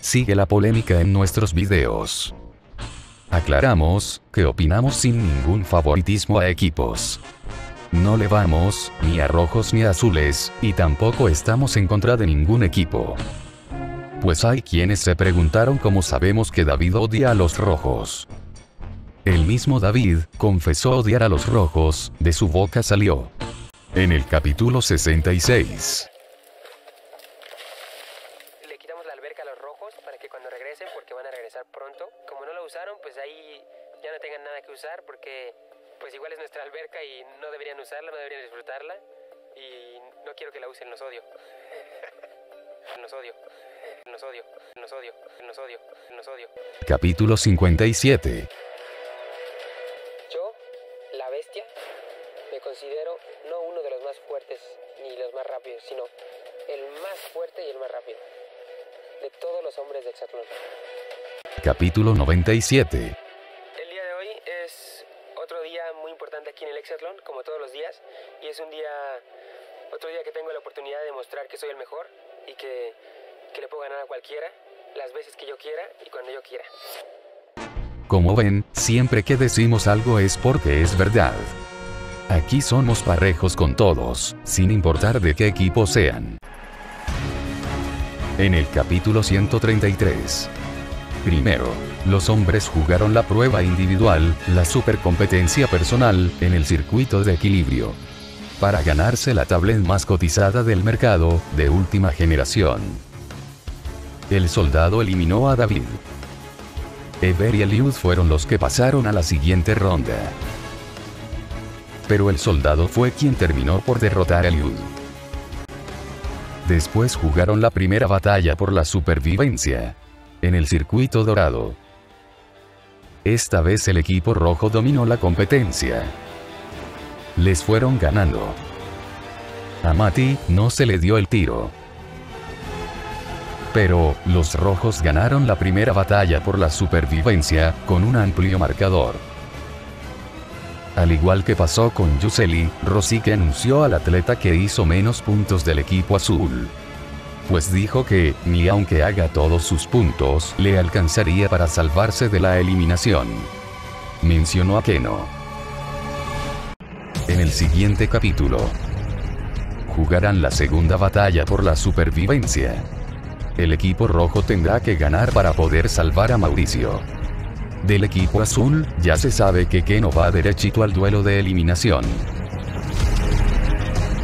sigue la polémica en nuestros videos. Aclaramos, que opinamos sin ningún favoritismo a equipos. No le vamos, ni a rojos ni a azules, y tampoco estamos en contra de ningún equipo. Pues hay quienes se preguntaron cómo sabemos que David odia a los rojos. El mismo David, confesó odiar a los rojos, de su boca salió. En el capítulo 66. Le quitamos la alberca a los rojos para que cuando regresen, porque van a regresar pronto, como no la usaron, pues ahí ya no tengan nada que usar porque pues igual es nuestra alberca y no deberían usarla, no deberían disfrutarla y no quiero que la usen, los odio. Los odio. Los odio. Los odio. Los odio. Los odio. Capítulo 57. Yo, la bestia, me considero no uno de los más fuertes ni los más rápidos, sino el más fuerte y el más rápido de todos los hombres de Hexatlón. Capítulo 97. El día de hoy es otro día muy importante aquí en el Hexatlón, como todos los días, y es un día, otro día que tengo la oportunidad de demostrar que soy el mejor y que, que le puedo ganar a cualquiera, las veces que yo quiera y cuando yo quiera. Como ven, siempre que decimos algo es porque es verdad. Aquí somos parejos con todos, sin importar de qué equipo sean. En el capítulo 133. Primero, los hombres jugaron la prueba individual, la supercompetencia personal, en el circuito de equilibrio. Para ganarse la tablet más cotizada del mercado, de última generación. El soldado eliminó a David. Ever y Eliud fueron los que pasaron a la siguiente ronda. Pero el soldado fue quien terminó por derrotar a Eliud. Después jugaron la primera batalla por la supervivencia. En el circuito dorado. Esta vez el equipo rojo dominó la competencia. Les fueron ganando. A Mati no se le dio el tiro. Pero, los rojos ganaron la primera batalla por la supervivencia, con un amplio marcador. Al igual que pasó con Yuseli, Rosique anunció al atleta que hizo menos puntos del equipo azul. Pues dijo que, ni aunque haga todos sus puntos, le alcanzaría para salvarse de la eliminación. Mencionó a Keno. En el siguiente capítulo, jugarán la segunda batalla por la supervivencia. El equipo rojo tendrá que ganar para poder salvar a Mauricio. Del equipo azul, ya se sabe que Keno va derechito al duelo de eliminación.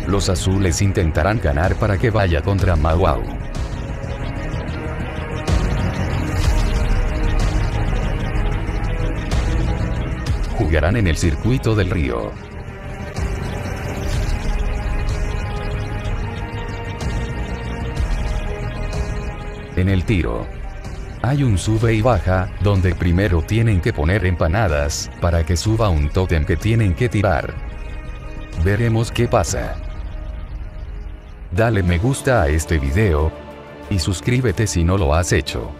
Los azules intentarán ganar para que vaya contra Mawau. Jugarán en el circuito del río. En el tiro. Hay un sube y baja, donde primero tienen que poner empanadas, para que suba un tótem que tienen que tirar. Veremos qué pasa. Dale me gusta a este video. Y suscríbete si no lo has hecho.